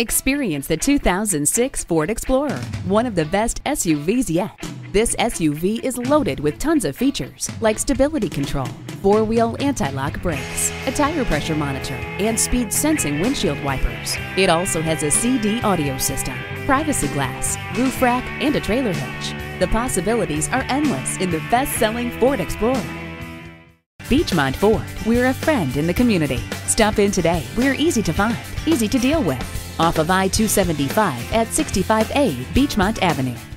Experience the 2006 Ford Explorer, one of the best SUVs yet. This SUV is loaded with tons of features like stability control, four-wheel anti-lock brakes, a tire pressure monitor, and speed sensing windshield wipers. It also has a CD audio system, privacy glass, roof rack, and a trailer hitch. The possibilities are endless in the best-selling Ford Explorer. Beechmont Ford, we're a friend in the community. Stop in today. We're easy to find, easy to deal with. Off of I 275 at 65A Beechmont Avenue.